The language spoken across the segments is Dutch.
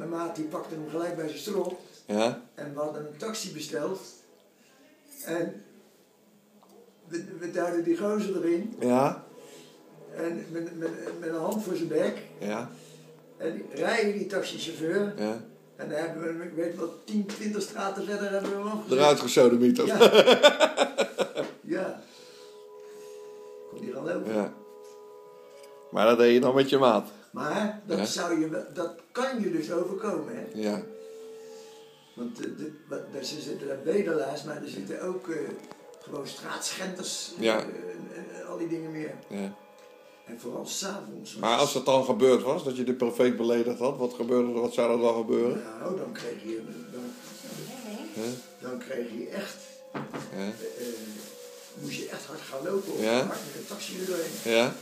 mijn maat die pakte hem gelijk bij zijn strop. Ja? En we hadden een taxi besteld. En we, we duwden die gozer erin. Ja? En met, met, met een hand voor zijn bek. Ja? En rijden die taxichauffeur. Ja? En dan hebben we ik weet wat, 10, 20 straten verder hebben we hem afgezet. Eruit gesodemieterd. Ja. ja. Kon die gaan lopen. Ja. Maar dat deed je dan met je maat. Maar dat, Ja. zou je, dat kan je dus overkomen. Hè? Ja. Want de, de, wat- er zitten daar bedelaars, maar er zitten ook eh, gewoon straatschenders. eh, Ja. en, en- en al die dingen meer. ja. En vooral s'avonds. Maar als het dan gebeurd was, dat je de profeet beledigd had, wat, gebeurde wat zou er dan gebeuren? Nou, dan kreeg je, dan, dan kreeg je echt, eh, moest je echt hard gaan lopen. Of hard met een taxi er doorheen. Ja?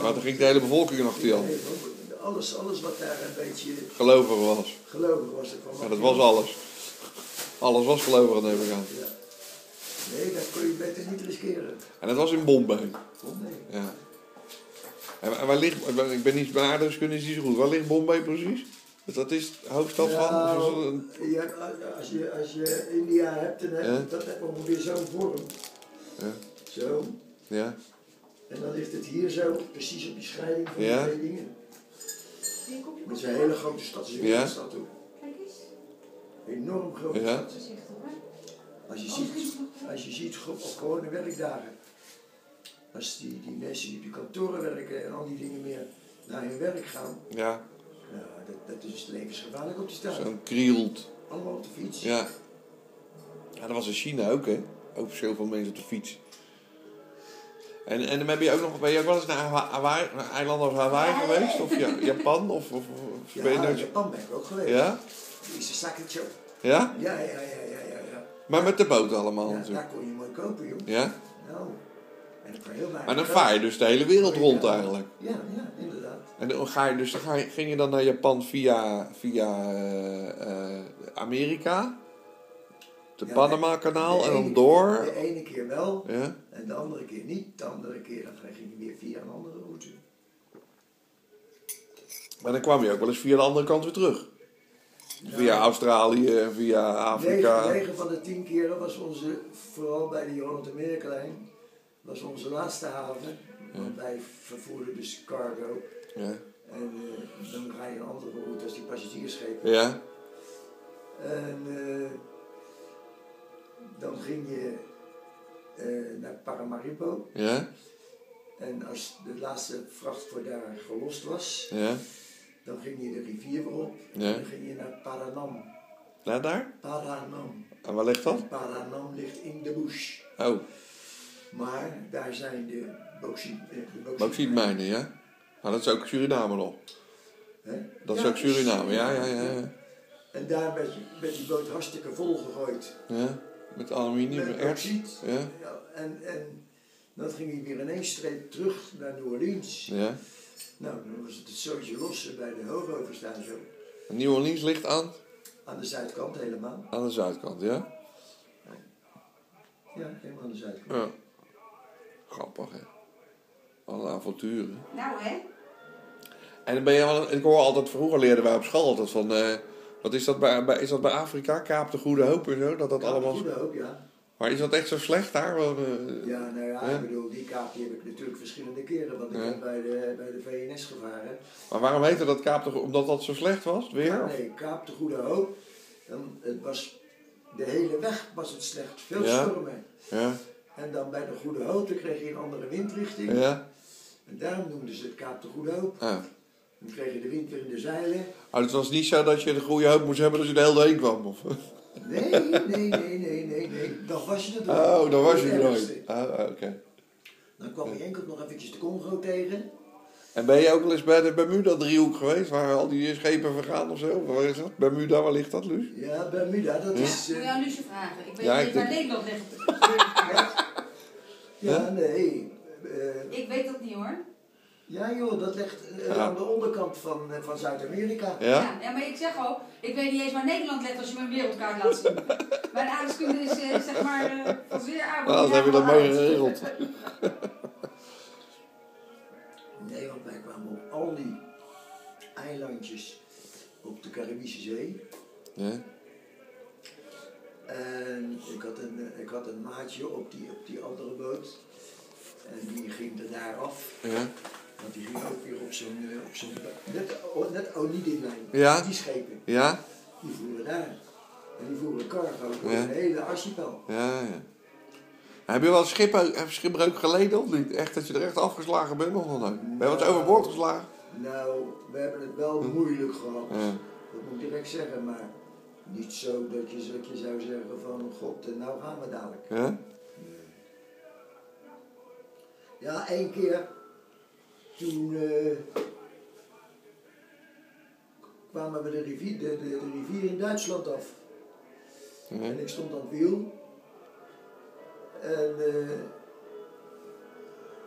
Maar dan ging de hele bevolking nog want alles, alles wat daar een beetje gelovig was. gelovig was. Dat, kwam Ja, dat was alles. Alles was gelovig, neem ik aan. Ja. Nee, dat kon je beter niet riskeren. En dat was in Bombay. Nee. Ja. En, waar ligt, ik ben niet bij aardrijkskunde, is niet zo goed. Waar ligt Bombay precies? Dat is de hoofdstad van? Een- ja, als, je, als je India hebt, dan heb je Ja. dat ongeveer zo'n vorm. Ja. Zo. Ja? En dan ligt het hier zo, precies op die scheiding van Ja. die twee dingen. Koffie? een hele grote stad, is een Ja. hele stad ook. Kijk eens. Enorm grote Ja. stad. Hoor. Als je Oh, ziet, als je ziet op gewone werkdagen, als die, die mensen die op die kantoren werken en al die dingen meer naar hun werk gaan, Ja, ja, dat, dat is levensgevaarlijk op die straat. zo'n krielt. Allemaal op de fiets. Ja. Ja, dat was in China ook, hè? Ook zoveel mensen op de fiets. En, en dan ben je ook nog, ben je ook wel eens naar Hawa- Hawaii, naar eilanden als Hawaii geweest? Of ja, Japan? Of, of, of Ja, ben je nooit... Japan ben ik ook geweest. Ja? Die is een zaketje. Ja? Ja, ja, ja, ja, ja, ja. Maar met de boot allemaal Ja, natuurlijk. daar kon je mooi kopen, joh. Ja? Nou, en kon heel weinig Maar dan vaar je dus de hele wereld rond eigenlijk. Ja, ja, inderdaad. En dan ga je dus, dan ga je, ging je dan naar Japan via, via eh, eh, Amerika? De Ja, Panama-kanaal en dan door? De ene keer wel, Ja? en de andere keer niet. De andere keer dan ging je weer via een andere route. Maar dan kwam je ook wel eens via de andere kant weer terug. Via Australië, via Afrika. 9, 9 van de 10 keren was onze, vooral bij de Holland-Amerika-lijn, was onze laatste haven. Want wij vervoerden dus cargo. Ja. En eh, dan ga je een andere route als die passagiersschepen. ja? En eh, dan ging je eh, naar Paramaribo. Ja? En als de laatste vracht voor daar gelost was, Ja? dan ging je de rivier op. Ja. En dan ging je naar Paranam. Naar daar? Paranam. En waar ligt dat? En Paranam ligt in de bush. Oh, Maar daar zijn de eh, bauxietmijnen, ja? Nou, dat is ook Suriname nog. Dat is Ja, ook Suriname, ja, ja, ja. ja. En daar werd, werd die boot hartstikke vol gegooid. ja. Met aluminium, Met bauxiet. Ja? En, en dan ging hij weer in één streep terug naar New Orleans. Ja. Nou, dan was het het zootje los bij de Hooghovens daar zo. En New Orleans ligt aan, Aan de zuidkant helemaal. aan de zuidkant, ja? Ja, helemaal aan de zuidkant. Ja. Grappig, hè? Alle avonturen. Nou hè. En dan ben je wel, ik hoor altijd, vroeger leerden wij op school altijd van, eh, wat is dat bij, bij, is dat bij Afrika? Kaap de Goede Hoop en zo? Dat dat Ja, allemaal... Goede Hoop, ja. Maar is dat echt zo slecht daar? Eh, Ja, nou ja, Ja. ik bedoel, die kaap die heb ik natuurlijk verschillende keren, want ik Ja. heb bij de, bij de VNS gevaren. Maar waarom heette dat Kaap de Omdat dat zo slecht was, weer? Ja, nee, Kaap de Goede Hoop. Dan, het was, de hele weg was het slecht, veel Ja. stormen. Ja, En dan bij de Goede Hoop, dan kreeg je een andere windrichting. ja. En daarom noemden ze het Kaap de Goede Hoop. Ah. Dan kreeg je de wind weer in de zeilen. Oh, het was niet zo dat je de goede hoop moest hebben dat je de hele heen kwam? Of? Nee, nee, nee, nee, nee, nee. Dan was je er nooit. Oh, dan was je er nooit. Oh, oké. Dan kwam je enkel nog eventjes de Congo tegen. En ben je ook wel eens bij de Bermuda-driehoek geweest, waar al die schepen vergaan of zo? Waar is dat? Bermuda, waar ligt dat, Luus? Ja, Bermuda, dat Ja. is... Moet eh, je aan Lucie vragen. Ik weet Ja, niet ik waar denk- Nederland ligt. ja, Ja? nee. eh, Ik weet dat niet hoor. Ja joh, dat ligt eh, Ja. aan de onderkant van, eh, van Zuid-Amerika. Ja? Ja, ja, maar ik zeg al, ik weet niet eens waar Nederland ligt als je me een wereldkaart laat zien. Mijn aardrijkskunde is eh, zeg maar eh, van zeer oud. Nou, dan heb je dat mooi geregeld. Nee, want wij kwamen op al die eilandjes op de Caribische Zee. Ja. En ik had een, ik had een maatje op die, op die andere boot. En die ging er daar af. Ja. Want die ging ook weer op zo'n... eh, op zo'n net, oh, net Onidinlijn. Ja. Die schepen. Ja? Die voeren daar. En die voeren cargo door Ja. een hele archipel. Ja, ja. Heb je wel schip, heb schipbreuk geleden of niet? Echt dat je er echt afgeslagen bent of dan ook? Ben je wat overboord geslagen? Nou, we hebben het wel moeilijk gehad. Ja. Dat moet ik direct zeggen, maar niet zo dat je, dat je zou zeggen van god, en nou gaan we dadelijk. Ja? Ja, één keer toen eh, kwamen we de rivier, de, de, de rivier in Duitsland af. Ja. En ik stond aan het wiel. En eh,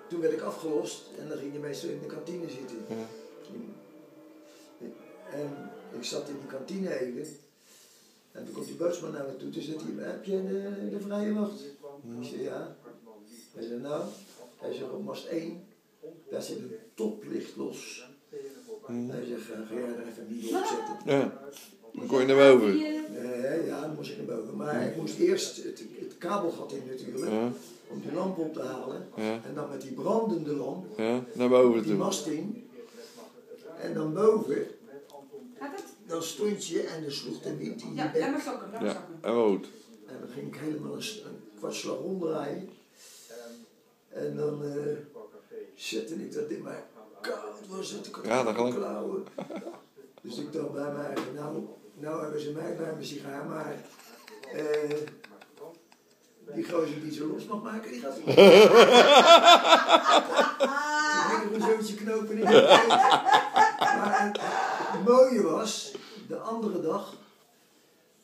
toen werd ik afgelost en dan ging je meestal in de kantine zitten. Ja. En ik zat in die kantine even. En toen komt die bootsman naar me toe. Toen zegt hij, heb je de, de vrije wacht? Ik zei, ja. Hij zei, nou. Hij zegt, op mast 1, daar zit een toplicht los. Hij zegt, eh, ga jij er even niet op zetten? Ja. Dan kon je naar boven. Die, eh, Eh, ja, dan moest ik naar boven. Maar ik moest eerst het, het kabelgat in natuurlijk, Ja. om die lamp op te halen. Ja. En dan met die brandende lamp, Ja. Naar boven die toe. mast in. En dan boven, Gaat het? dan stond je en dan sloeg de wind in je Ja, bek. Laat maar Ja. En rood. En dan ging ik helemaal een, kwartslag ronddraaien. En dan eh, zette ik dat in mijn koud was het. Ik had Ja, dat geloof klauwen. Dus ik dacht bij mij, nou, nou hebben ze mij bij mijn sigaar, maar eh, die gozer die zo los mag maken, die gaat los. Ik een zootje knopen in de. Maar het, het mooie was, de andere dag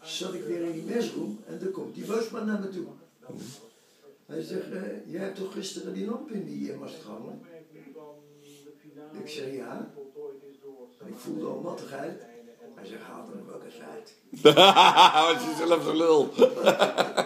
zat ik weer in die mesroom en dan komt die boosman naar me toe. Hij zegt, jij hebt toch gisteren die lamp in die uh, mast gehangen? Ik zeg ja. En ik voelde al mattigheid. Hij zegt, haal er nog ook eens uit. Je zelf zo lul.